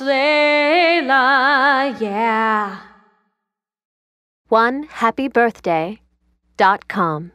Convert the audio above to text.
Layla, yeah. One happy birthday dot com.